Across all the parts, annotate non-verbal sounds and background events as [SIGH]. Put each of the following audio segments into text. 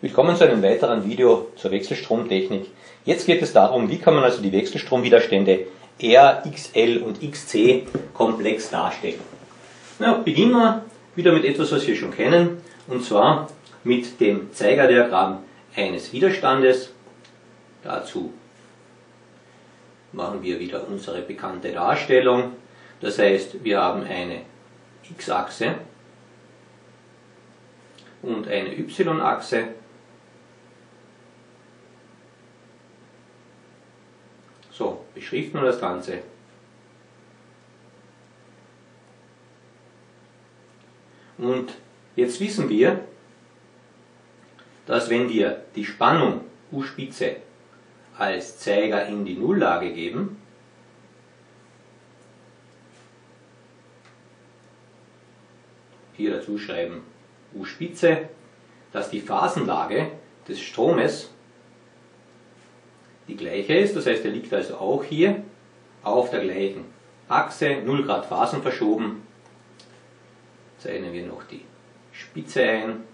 Willkommen zu einem weiteren Video zur Wechselstromtechnik. Jetzt geht es darum, wie kann man also die Wechselstromwiderstände R, XL und XC komplex darstellen. Na, beginnen wir wieder mit etwas, was wir schon kennen, und zwar mit dem Zeigerdiagramm eines Widerstandes. Dazu machen wir wieder unsere bekannte Darstellung. Das heißt, wir haben eine X-Achse und eine Y-Achse So, beschriften wir das Ganze. Und jetzt wissen wir, dass wenn wir die Spannung U-Spitze als Zeiger in die Nulllage geben, hier dazu schreiben U-Spitze, dass die Phasenlage des Stromes die gleiche ist. Das heißt, er liegt also auch hier auf der gleichen Achse, 0 Grad Phasen verschoben. Zeichnen wir noch die Spitze ein.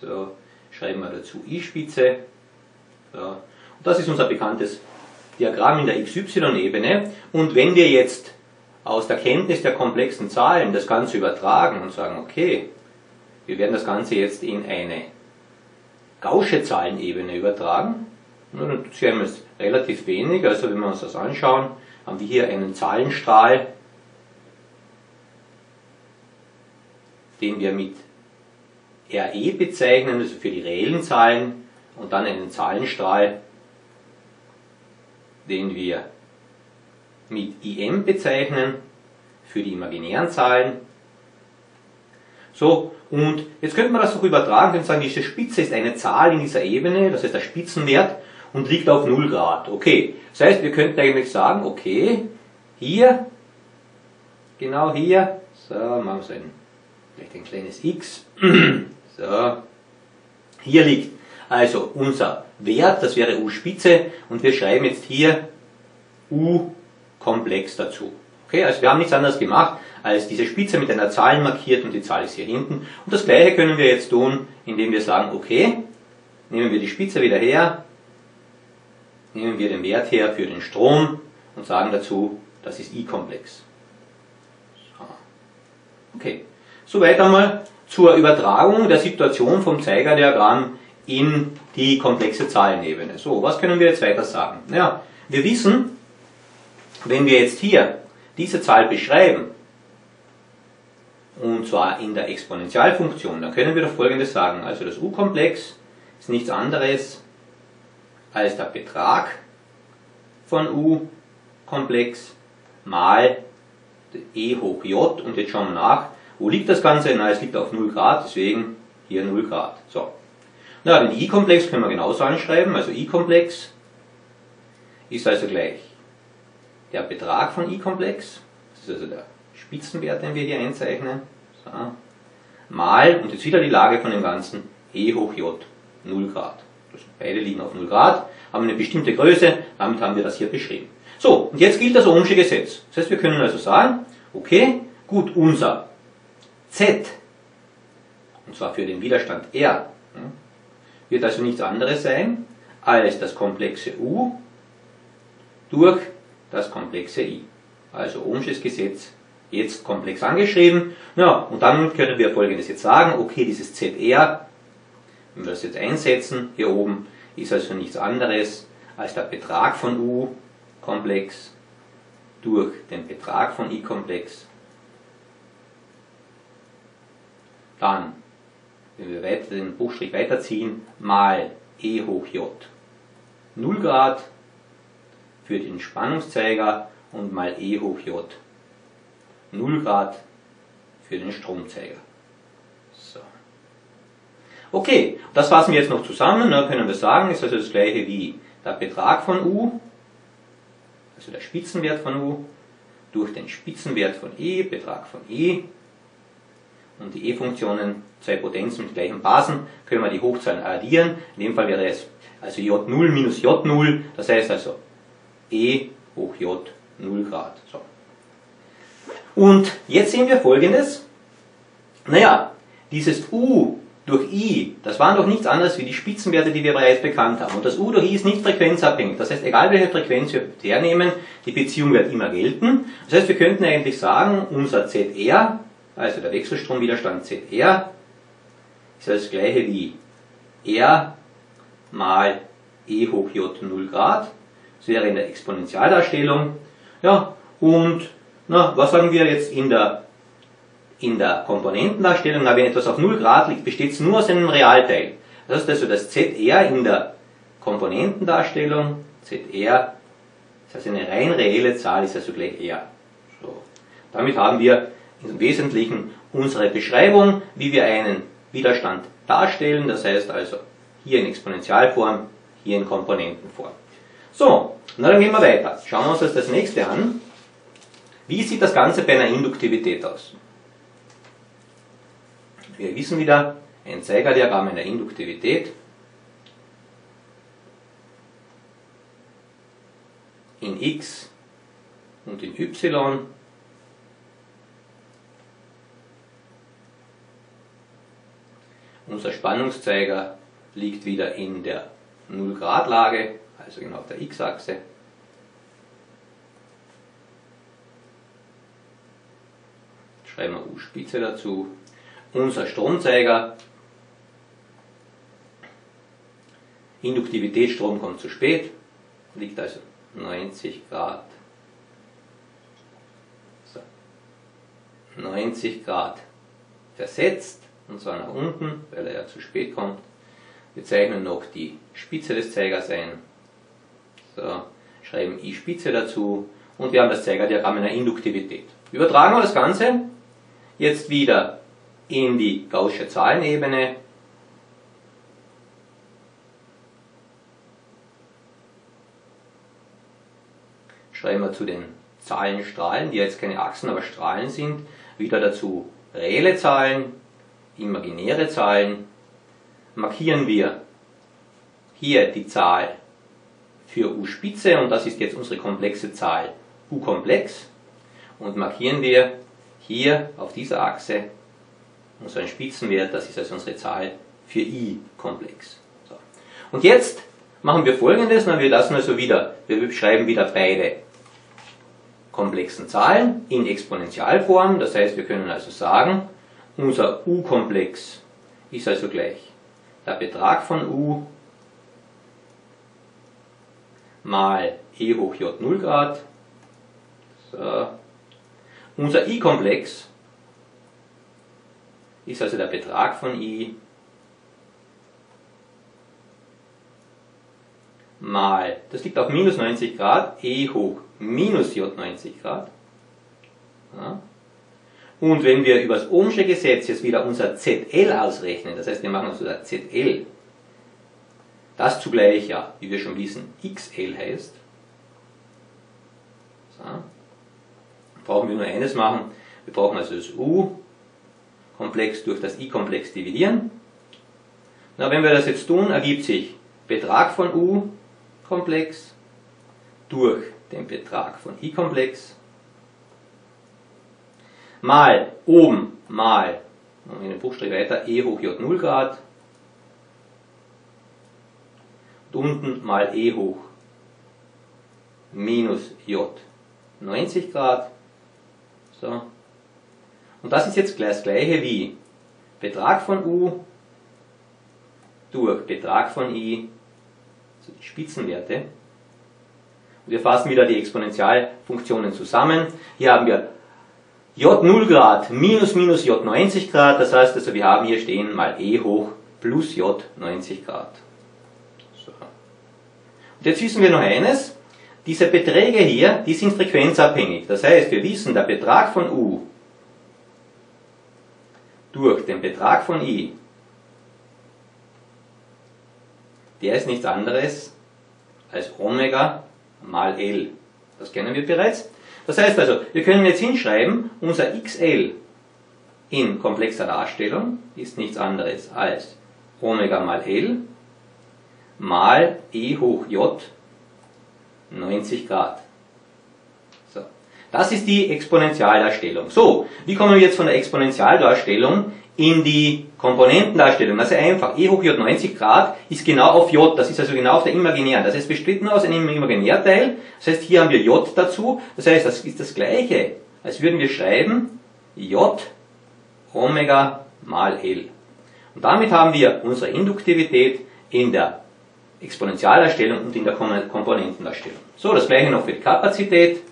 So, schreiben wir dazu I-Spitze. So. Das ist unser bekanntes Diagramm in der XY-Ebene. Und wenn wir jetzt aus der Kenntnis der komplexen Zahlen das Ganze übertragen und sagen, okay, wir werden das Ganze jetzt in eine gausche Zahlenebene übertragen. Und dann sehen wir es relativ wenig, also wenn wir uns das anschauen, haben wir hier einen Zahlenstrahl, den wir mit RE bezeichnen, also für die reellen Zahlen, und dann einen Zahlenstrahl, den wir mit IM bezeichnen, für die imaginären Zahlen. So, und jetzt könnte man das auch übertragen und sagen, diese Spitze ist eine Zahl in dieser Ebene, das heißt der Spitzenwert, und liegt auf 0 Grad. Okay, das heißt, wir könnten eigentlich sagen, okay, hier, genau hier, so, machen wir so ein, vielleicht ein kleines x, [CLEARS THROAT] so, hier liegt also unser Wert, das wäre U-Spitze, und wir schreiben jetzt hier U-Komplex dazu. Okay, also wir haben nichts anderes gemacht, als diese Spitze mit einer Zahl markiert und die Zahl ist hier hinten. Und das gleiche können wir jetzt tun, indem wir sagen, okay, nehmen wir die Spitze wieder her, nehmen wir den Wert her für den Strom und sagen dazu, das ist I-Komplex. So. Okay, soweit einmal zur Übertragung der Situation vom Zeigerdiagramm in die komplexe Zahlenebene. So, was können wir jetzt weiter sagen? Ja, wir wissen, wenn wir jetzt hier diese Zahl beschreiben, und zwar in der Exponentialfunktion, dann können wir doch folgendes sagen. Also das U-Komplex ist nichts anderes als der Betrag von U-Komplex mal E hoch J. Und jetzt schauen wir nach, wo liegt das Ganze? Na, es liegt auf 0 Grad, deswegen hier 0 Grad. So. Na, den I-Komplex können wir genauso anschreiben. Also I-Komplex ist also gleich der Betrag von i-Komplex, das ist also der Spitzenwert, den wir hier einzeichnen, so, mal, und jetzt wieder die Lage von dem Ganzen, E hoch J, 0 Grad. Beide liegen auf 0 Grad, haben eine bestimmte Größe, damit haben wir das hier beschrieben. So, und jetzt gilt das Ohmsche Gesetz. Das heißt, wir können also sagen, okay, gut, unser Z, und zwar für den Widerstand R, wird also nichts anderes sein als das komplexe U durch das komplexe i. Also Ohmsches Gesetz jetzt komplex angeschrieben. Ja, und dann können wir folgendes jetzt sagen, okay, dieses ZR, wenn wir das jetzt einsetzen, hier oben, ist also nichts anderes als der Betrag von U komplex durch den Betrag von I komplex. Dann, wenn wir weiter den Bruchstrich weiterziehen, mal E hoch J 0 Grad für den Spannungszeiger und mal E hoch J 0 Grad für den Stromzeiger. So. Okay, das fassen wir jetzt noch zusammen. Da können wir sagen, ist also das gleiche wie der Betrag von U, also der Spitzenwert von U, durch den Spitzenwert von E, Betrag von E. Und die E-Funktionen, zwei Potenzen mit gleichen Basen, können wir die Hochzahlen addieren. In dem Fall wäre es also J0 minus J0, das heißt also E hoch J 0 Grad. So. Und jetzt sehen wir folgendes. Naja, dieses U durch i, das waren doch nichts anderes wie die Spitzenwerte, die wir bereits bekannt haben. Und das u durch i ist nicht frequenzabhängig. Das heißt, egal welche Frequenz wir hernehmen, die Beziehung wird immer gelten. Das heißt, wir könnten eigentlich sagen, unser ZR, also der Wechselstromwiderstand ZR, ist das gleiche wie R mal E hoch J 0 Grad. Das wäre in der Exponentialdarstellung. Ja, und na, was sagen wir jetzt in der in der Komponentendarstellung, na, wenn etwas auf 0 Grad liegt, besteht es nur aus einem Realteil. Das heißt also, das ZR in der Komponentendarstellung, ZR, das heißt eine rein reelle Zahl, ist also gleich R. So. Damit haben wir im Wesentlichen unsere Beschreibung, wie wir einen Widerstand darstellen, das heißt also hier in Exponentialform, hier in Komponentenform. So, na dann gehen wir weiter. Schauen wir uns das nächste an. Wie sieht das Ganze bei einer Induktivität aus? Wir wissen wieder, ein Zeigerdiagramm einer Induktivität in x und in y Unser Spannungszeiger liegt wieder in der 0 Grad Lage, also genau auf der x-Achse. Schreiben wir U-Spitze dazu unser Stromzeiger. Induktivitätsstrom kommt zu spät, liegt also 90 Grad. So. 90 Grad versetzt, und zwar nach unten, weil er ja zu spät kommt. Wir zeichnen noch die Spitze des Zeigers ein. So, schreiben I Spitze dazu und wir haben das Zeigerdiagramm einer Induktivität. Übertragen wir das Ganze jetzt wieder in die Gaußsche Zahlenebene. Schreiben wir zu den Zahlenstrahlen, die jetzt keine Achsen, aber Strahlen sind, wieder dazu reelle Zahlen, imaginäre Zahlen. Markieren wir hier die Zahl für U-Spitze und das ist jetzt unsere komplexe Zahl U-Komplex und markieren wir hier auf dieser Achse ein Spitzenwert, das ist also unsere Zahl für i-Komplex. So. Und jetzt machen wir folgendes, wir lassen also wieder, wir beschreiben wieder beide komplexen Zahlen in Exponentialform, das heißt wir können also sagen, unser u-Komplex ist also gleich der Betrag von u mal e hoch j 0 Grad. So. Unser i-Komplex ist also der Betrag von i mal, das liegt auf minus 90 Grad, e hoch minus j 90 Grad. Ja. Und wenn wir über das Ohmsche Gesetz jetzt wieder unser ZL ausrechnen, das heißt wir machen also das ZL, das zugleich ja, wie wir schon wissen, XL heißt, so, brauchen wir nur eines machen, wir brauchen also das U Komplex durch das i-Komplex dividieren. Na, wenn wir das jetzt tun, ergibt sich Betrag von u Komplex durch den Betrag von i-Komplex mal oben mal, in den Buchstaben weiter, e hoch j 0 Grad und unten mal e hoch minus j 90 Grad. So. Und das ist jetzt das gleiche wie Betrag von u durch Betrag von i, also die Spitzenwerte. Und wir fassen wieder die Exponentialfunktionen zusammen. Hier haben wir j 0 Grad minus minus j 90 Grad, das heißt also wir haben hier stehen mal e hoch plus j 90 Grad. Und jetzt wissen wir noch eines, diese Beträge hier, die sind frequenzabhängig. Das heißt, wir wissen, der Betrag von u durch den Betrag von i, der ist nichts anderes als Omega mal L. Das kennen wir bereits. Das heißt also, wir können jetzt hinschreiben, unser XL in komplexer Darstellung ist nichts anderes als Omega mal L mal E hoch J 90 Grad. Das ist die Exponentialdarstellung. So, wie kommen wir jetzt von der Exponentialdarstellung in die Komponentendarstellung. Also einfach, e hoch j 90 Grad ist genau auf j, das ist also genau auf der imaginären. Das heißt, besteht nur aus einem Imaginärteil. Das heißt, hier haben wir j dazu. Das heißt, das ist das gleiche, als würden wir schreiben j Omega mal L. Und damit haben wir unsere Induktivität in der Exponentialerstellung und in der Komponentendarstellung. So, das gleiche noch für die Kapazität.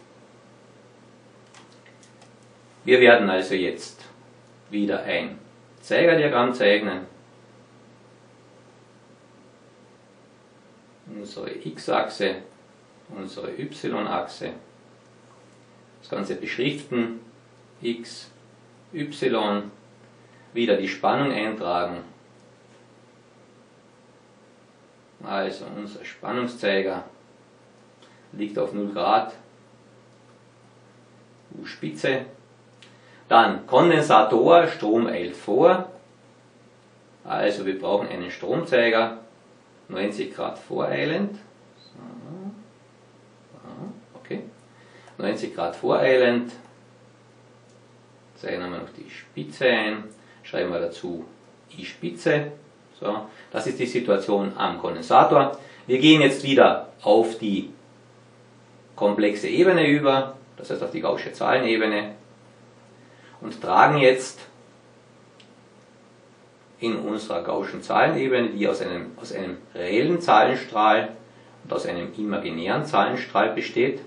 Wir werden also jetzt wieder ein Zeigerdiagramm zeichnen. Unsere x-Achse, unsere y-Achse. Das Ganze beschriften. x, y. Wieder die Spannung eintragen. Also unser Spannungszeiger liegt auf 0 Grad. U-Spitze dann Kondensator, Strom eilt vor. Also wir brauchen einen Stromzeiger, 90 Grad voreilend. Okay. 90 Grad voreilend. Zeichnen wir noch die Spitze ein. Schreiben wir dazu I-Spitze. So, das ist die Situation am Kondensator. Wir gehen jetzt wieder auf die komplexe Ebene über, das heißt auf die Gaußsche Zahlenebene und tragen jetzt in unserer Gaußschen Zahlenebene, die aus einem, aus einem reellen Zahlenstrahl und aus einem imaginären Zahlenstrahl besteht,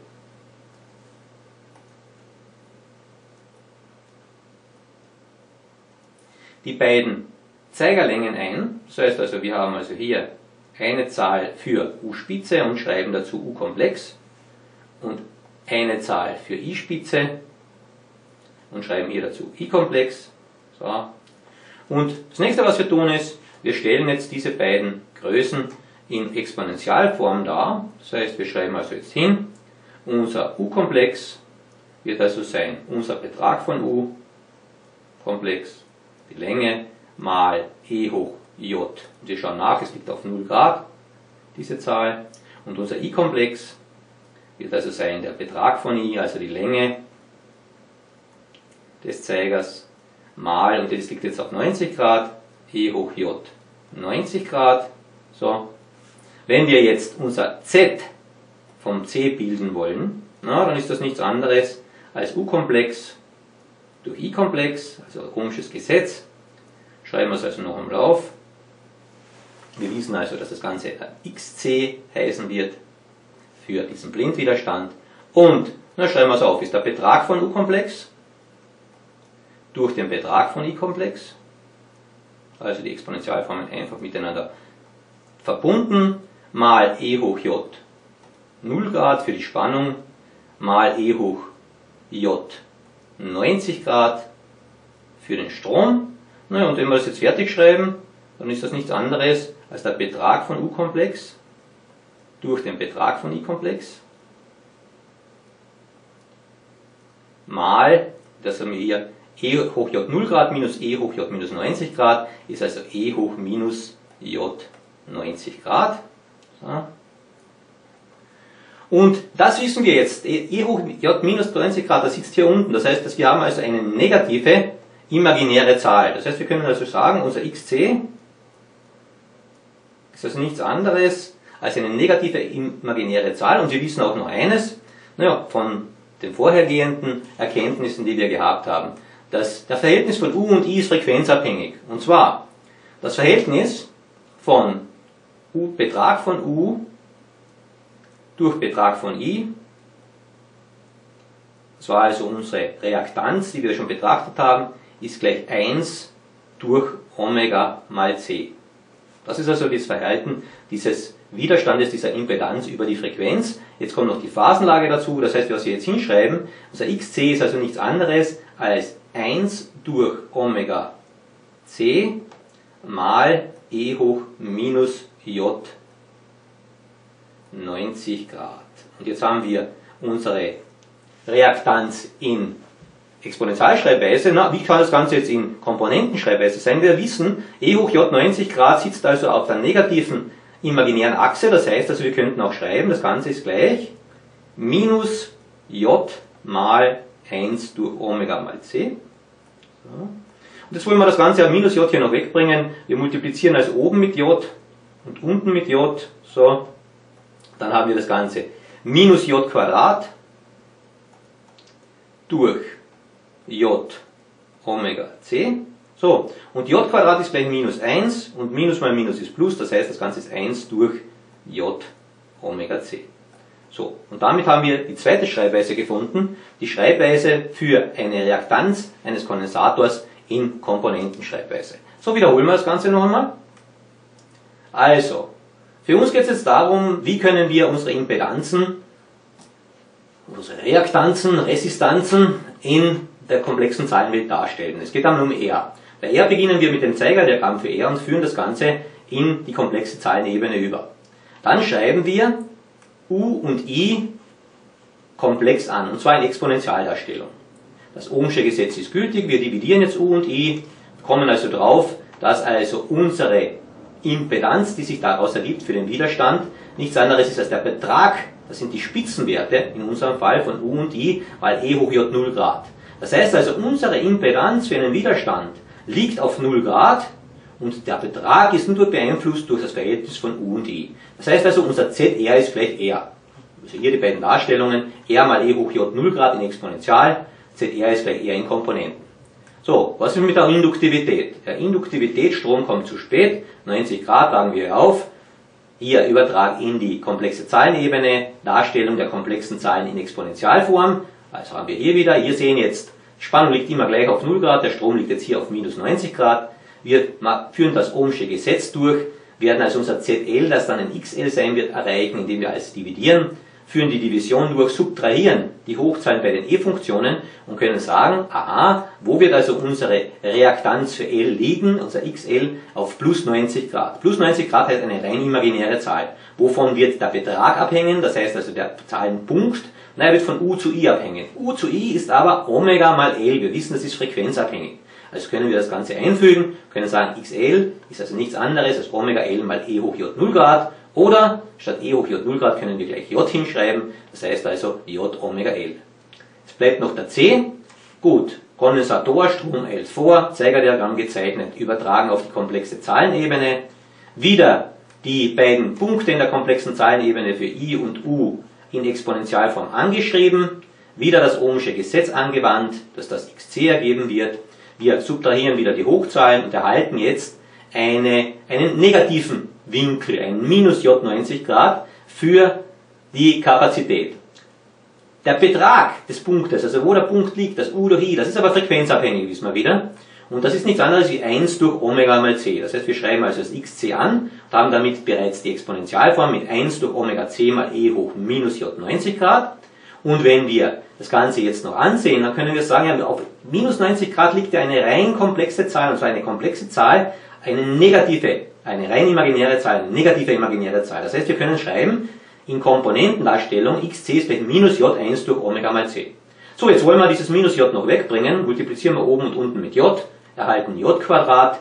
die beiden Zeigerlängen ein. Das heißt also, wir haben also hier eine Zahl für U-Spitze und schreiben dazu U-Komplex und eine Zahl für I-Spitze und schreiben hier dazu i-Komplex. So. Und das nächste, was wir tun, ist, wir stellen jetzt diese beiden Größen in Exponentialform dar. Das heißt, wir schreiben also jetzt hin, unser u-Komplex wird also sein, unser Betrag von u, Komplex, die Länge, mal e hoch j. Und wir schauen nach, es liegt auf 0 Grad, diese Zahl. Und unser i-Komplex wird also sein der Betrag von i, also die Länge des Zeigers mal, und das liegt jetzt auf 90 Grad, E hoch J 90 Grad. So. Wenn wir jetzt unser Z vom C bilden wollen, na, dann ist das nichts anderes als U-Komplex durch I-Komplex, also ein komisches Gesetz. Schreiben wir es also noch einmal auf. Wir wissen also, dass das Ganze XC heißen wird für diesen Blindwiderstand. Und, na, schreiben wir es auf, ist der Betrag von U-Komplex durch den Betrag von i-Komplex, also die Exponentialformen einfach miteinander verbunden, mal e hoch j 0 Grad für die Spannung, mal e hoch j 90 Grad für den Strom. Naja, und wenn wir das jetzt fertig schreiben, dann ist das nichts anderes als der Betrag von U-Komplex durch den Betrag von I-Komplex mal, das haben wir hier e hoch j 0 Grad minus e hoch j minus 90 Grad ist also e hoch minus j 90 Grad. So. Und das wissen wir jetzt. e hoch j minus 90 Grad, das sitzt hier unten. Das heißt, dass wir haben also eine negative imaginäre Zahl. Das heißt, wir können also sagen, unser xc ist also nichts anderes als eine negative imaginäre Zahl. Und wir wissen auch noch eines, naja, von den vorhergehenden Erkenntnissen, die wir gehabt haben das, das Verhältnis von U und I ist frequenzabhängig. Und zwar das Verhältnis von U, Betrag von U durch Betrag von I. Das war also unsere Reaktanz, die wir schon betrachtet haben, ist gleich 1 durch Omega mal C. Das ist also das Verhalten dieses Widerstandes, dieser Impedanz über die Frequenz. Jetzt kommt noch die Phasenlage dazu, das heißt, was wir jetzt hinschreiben, unser XC ist also nichts anderes als 1 durch Omega c mal e hoch minus j 90 Grad. Und jetzt haben wir unsere Reaktanz in Exponentialschreibweise. Na, wie kann das Ganze jetzt in Komponentenschreibweise sein? Wir wissen, e hoch j 90 Grad sitzt also auf der negativen imaginären Achse. Das heißt, also wir könnten auch schreiben, das Ganze ist gleich minus j mal 1 durch Omega mal c. Und jetzt wollen wir das Ganze minus j hier noch wegbringen. Wir multiplizieren also oben mit j und unten mit j. So, dann haben wir das Ganze minus j Quadrat durch j Omega c. So, und j Quadrat ist gleich minus 1 und minus mal minus ist plus, das heißt das Ganze ist 1 durch j Omega c. So, und damit haben wir die zweite Schreibweise gefunden, die Schreibweise für eine Reaktanz eines Kondensators in Komponentenschreibweise. So, wiederholen wir das Ganze noch einmal. Also, für uns geht es jetzt darum, wie können wir unsere Impedanzen, unsere Reaktanzen, Resistanzen in der komplexen Zahlenwelt darstellen. Es geht dann um R. Bei R beginnen wir mit dem Zeigerdiagramm für R und führen das Ganze in die komplexe Zahlenebene über. Dann schreiben wir U und I komplex an, und zwar in Exponentialdarstellung. Das Ohmsche Gesetz ist gültig, wir dividieren jetzt U und I, kommen also drauf, dass also unsere Impedanz, die sich daraus ergibt für den Widerstand, nichts anderes ist als der Betrag, das sind die Spitzenwerte in unserem Fall von U und I, weil E hoch J 0 Grad. Das heißt also, unsere Impedanz für einen Widerstand liegt auf 0 Grad und der Betrag ist nur beeinflusst durch das Verhältnis von U und I. Das heißt also, unser ZR ist gleich R. Also hier die beiden Darstellungen, R mal E hoch J 0 Grad in Exponential, ZR ist gleich R in Komponenten. So, was ist mit der Induktivität? Der Induktivität, Strom kommt zu spät, 90 Grad lagen wir auf. Hier Übertrag in die komplexe Zahlenebene, Darstellung der komplexen Zahlen in Exponentialform. Also haben wir hier wieder, hier sehen jetzt, Spannung liegt immer gleich auf 0 Grad, der Strom liegt jetzt hier auf minus 90 Grad. Wir führen das Ohmsche Gesetz durch, werden also unser ZL, das dann ein XL sein wird, erreichen, indem wir alles dividieren, führen die Division durch, subtrahieren die Hochzahlen bei den E-Funktionen und können sagen, aha, wo wird also unsere Reaktanz für L liegen, unser XL, auf plus 90 Grad. Plus 90 Grad heißt eine rein imaginäre Zahl. Wovon wird der Betrag abhängen, das heißt also der Zahlenpunkt, na, er wird von U zu I abhängen. U zu I ist aber Omega mal L, wir wissen, das ist frequenzabhängig. Also können wir das Ganze einfügen, können sagen, XL ist also nichts anderes als Omega L mal E hoch J 0 Grad oder statt E hoch J 0 Grad können wir gleich J hinschreiben, das heißt also J Omega L. Es bleibt noch der C. Gut, Kondensator, Strom L vor, Zeigerdiagramm gezeichnet, übertragen auf die komplexe Zahlenebene. Wieder die beiden Punkte in der komplexen Zahlenebene für I und U in Exponentialform angeschrieben. Wieder das Ohmsche Gesetz angewandt, das das xc ergeben wird. Wir subtrahieren wieder die Hochzahlen und erhalten jetzt eine, einen negativen Winkel, ein minus J 90 Grad für die Kapazität. Der Betrag des Punktes, also wo der Punkt liegt, das U durch I, das ist aber frequenzabhängig, wissen wir wieder. Und das ist nichts anderes wie 1 durch Omega mal c. Das heißt, wir schreiben also das xc an und haben damit bereits die Exponentialform mit 1 durch Omega c mal e hoch minus j 90 Grad. Und wenn wir das Ganze jetzt noch ansehen, dann können wir sagen, ja, auf minus 90 Grad liegt ja eine rein komplexe Zahl, und zwar eine komplexe Zahl, eine negative, eine rein imaginäre Zahl, eine negative imaginäre Zahl. Das heißt, wir können schreiben, in Komponentendarstellung xc ist gleich minus j1 durch Omega mal c. So, jetzt wollen wir dieses minus j noch wegbringen, multiplizieren wir oben und unten mit j, erhalten j Quadrat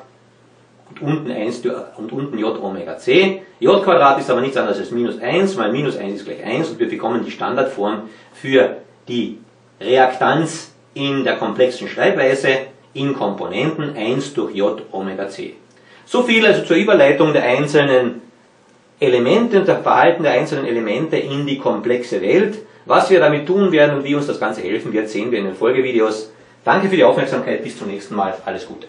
und unten 1 und unten j Omega c. j Quadrat ist aber nichts anderes als minus 1, weil minus 1 ist gleich 1 und wir bekommen die Standardform für die Reaktanz in der komplexen Schreibweise in Komponenten 1 durch j Omega c. So viel also zur Überleitung der einzelnen Elemente und der Verhalten der einzelnen Elemente in die komplexe Welt. Was wir damit tun werden und wie uns das Ganze helfen wird, sehen wir in den Folgevideos. Danke für die Aufmerksamkeit, bis zum nächsten Mal, alles Gute.